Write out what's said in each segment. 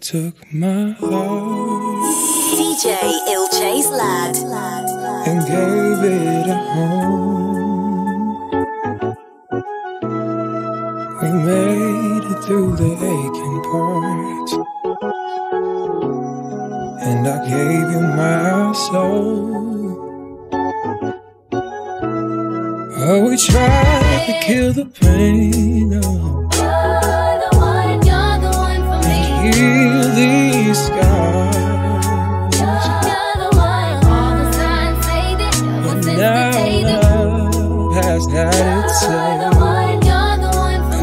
took my heart DJ iLLCHAYS Lad. and gave it a home. We made it through the aching parts, and I gave you my soul. Oh, we tried to kill the pain, oh,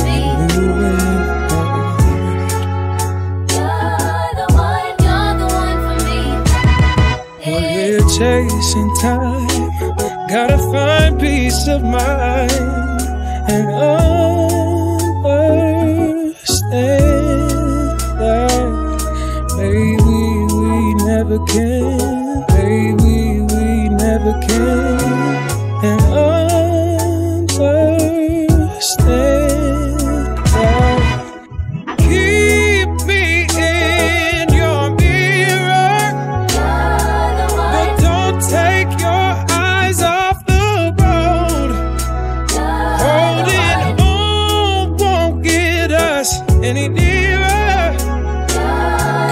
me. Well, we're chasing time. Gotta find peace of mind and understand that maybe we never can. Maybe we never can.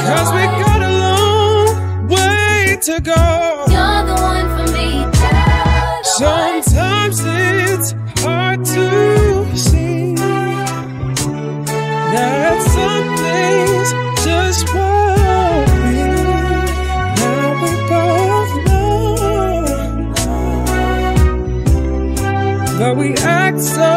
Cause we got a long way to go. You're the one for me. You're the one. Sometimes it's hard to see that some things just won't be. Now we both know, but we act so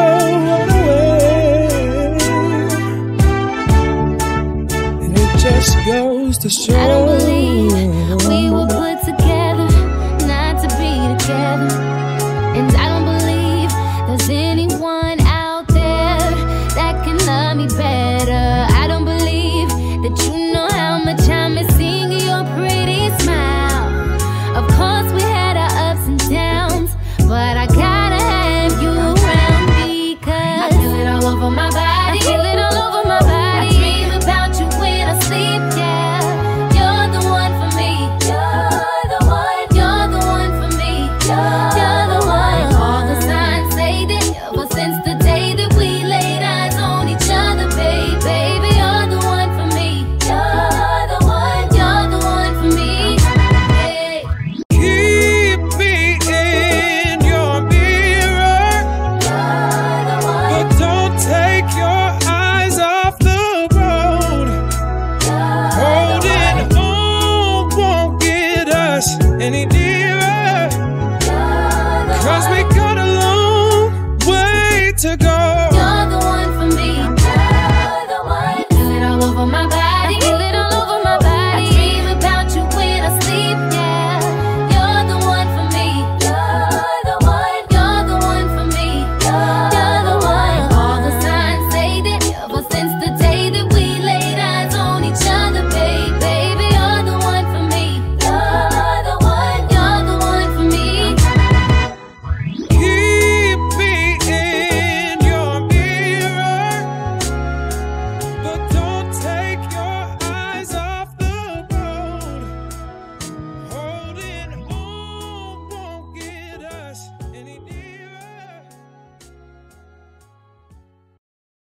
goes to show. I don't believe we were put together not to be together.